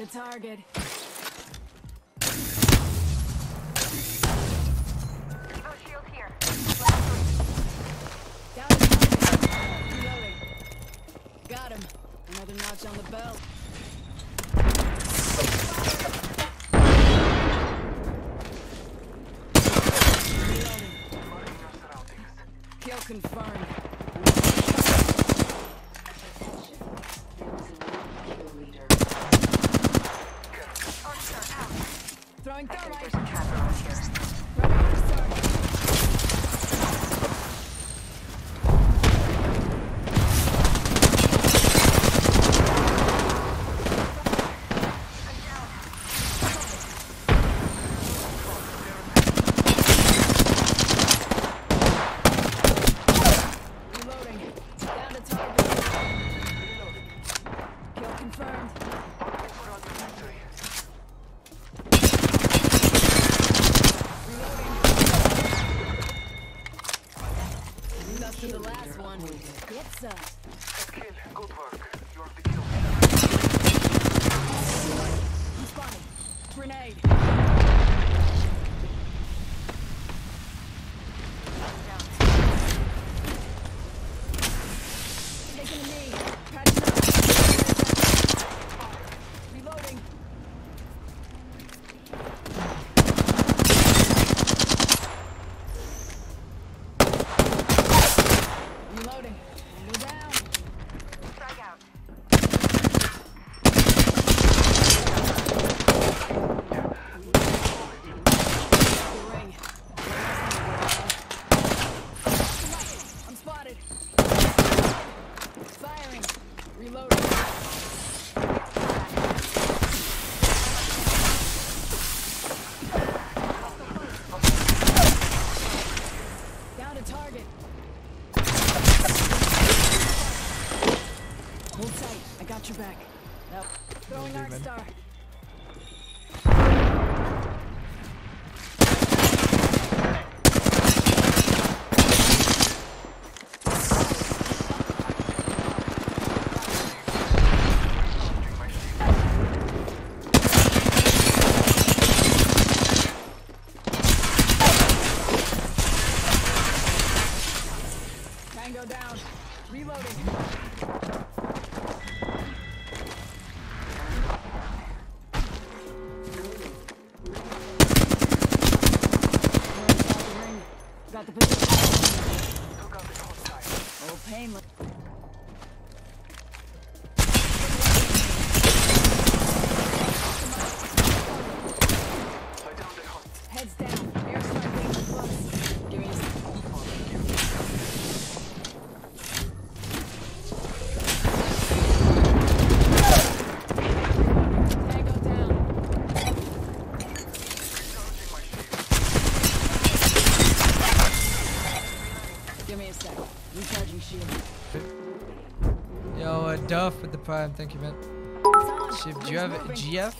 to target. Evo shield here. Down to target. Reloading. Got him. Another notch on the belt. Reloading. Kill confirmed. Get some. Kill. Good work. You're the kill. I'm. Grenade. Taking a knee. Patching up. Reloading. Reloading. Angle down. Frag out. The ring. I'm spotted. Firing. Reloading. Down to target. Hold tight. I got your back. Nope. Throwing Arc Star. Hostile. Yo, uh, with the prime. Thank you, man. Shiv, do you have. GF?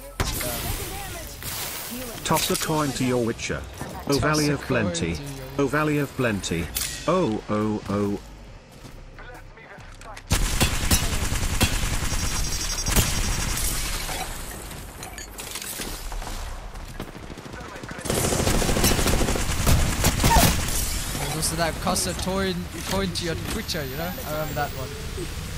Taking Toss a coin to your witcher. O Valley of Plenty. to your- O Valley of Plenty. Oh, oh, oh. Bless me with sight. There's also that cost a coin, coin to your Twitcher, you know? I remember that one.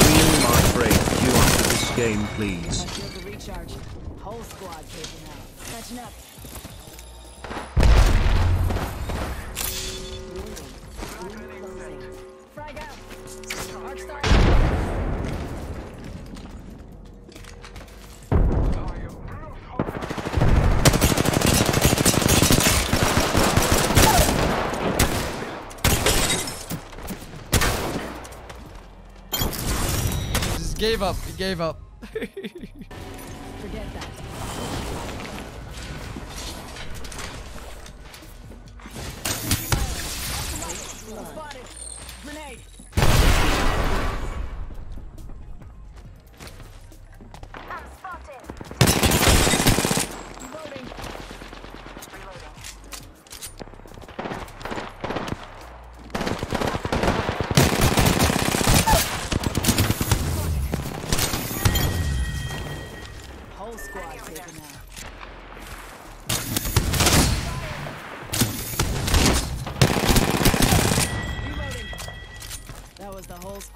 Green my break you after this game, please. Recharge. Whole squad taken out. Catching up. Frag out. Arc Star. Gave up. He gave up.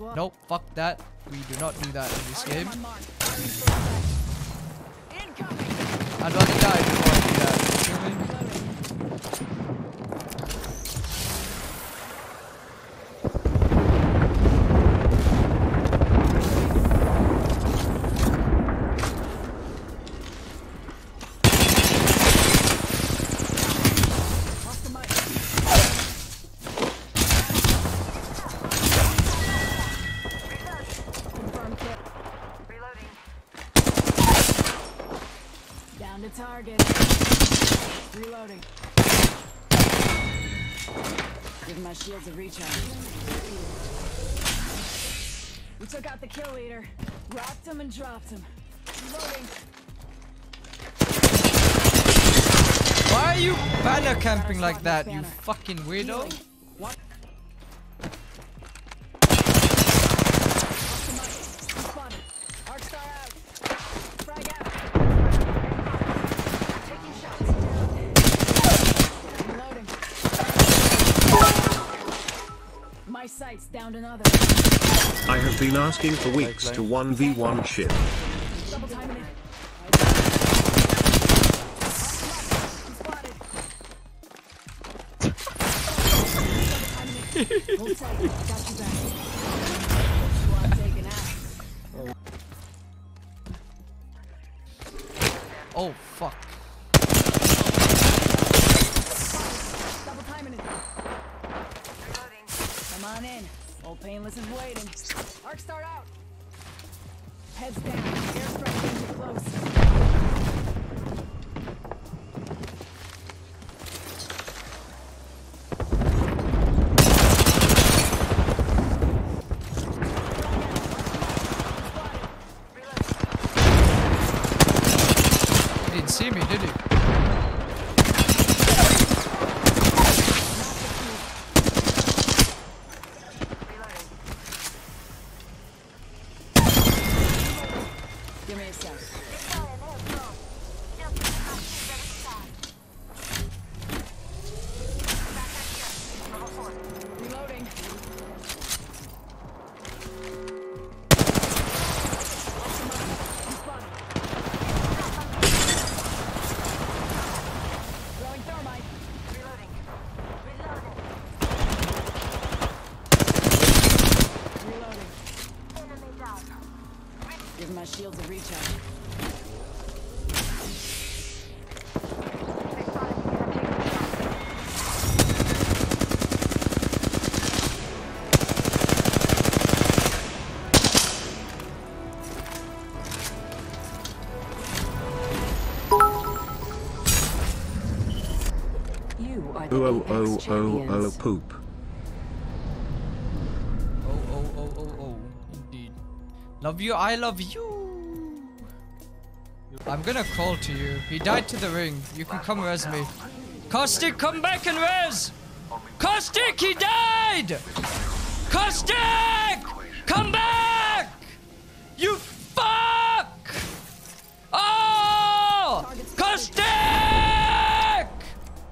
nope, fuck that. We do not do that in this game. on mark. Firing for effect. Incoming. I'd rather die before I do that. Target. Reloading. Give my shields a recharge. We took out the kill leader. Rocked him and dropped him. Reloading. Why are you banner camping like that, you fucking weirdo? What? Sights downed another. I have been asking for weeks to 1v1 Shiv. Double timing it. Spotted. Hold tight. Got you back. Squad taken out. Oh fuck. Double timing it. Reloading. Come on in. Old Painless is waiting. Arc Star out. Heads down. Airstrike danger close. See me, did he? Are the Oh oh oh oh oh poop. Oh oh oh oh oh. Indeed. Love you, I love you. I'm gonna call to you. He died to the ring. You can come res me. Caustic, come back and res! Caustic, he died! Caustic! Come back! You fuck! Oh! Caustic!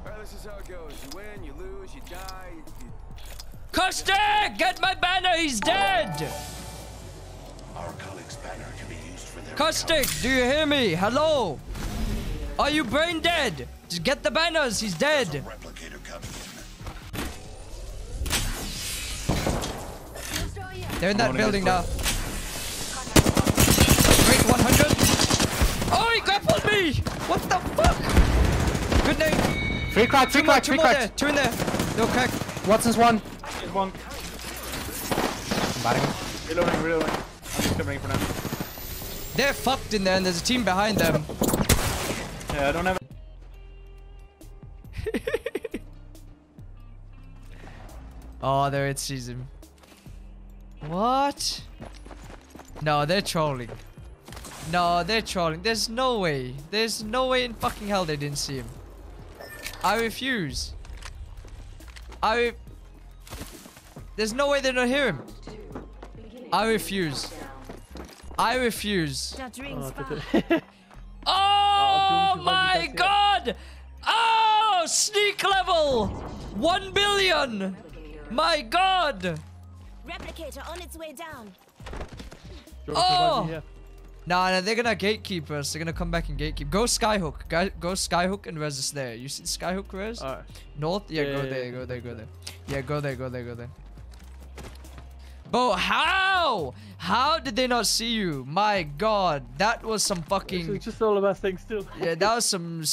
Well, this is how it goes. You win, you lose, you die. You... Caustic! Get my banner, he's dead! Our colleague's banner can be used for Caustic, do you hear me? Hello? Are you brain dead? Just get the banners, he's dead. They're in that building now. Break 100. Oh, he grappled me! What the fuck? Good name. Free crack, Two free crack, two free crack. Two in there. No crack. Wattson's one. Here's one. Batting him. Reloading, reloading. I'm just covering for now. They're fucked in there and there's a team behind them. Yeah, I don't have. Oh, there it sees him. What? No, they're trolling. No, they're trolling. There's no way. There's no way in fucking hell they didn't see him. I refuse. I. Re There's no way they don't hear him. I refuse. I refuse. That rings far. Oh, oh my god! Oh, sneak level! One billion! My god! Replicator on its way down. Oh! Nah, nah, they're gonna gatekeep us. They're gonna come back and gatekeep. Go Skyhook. Go, go Skyhook and Rez is there. You see Skyhook, Rez? Alright. North? Yeah, Yeah, go yeah, there, yeah. go there, go there. Yeah, go there, go there, go there. Bro, how? How did they not see you? My god, that was some fucking... It's just all about things still. Yeah, that was some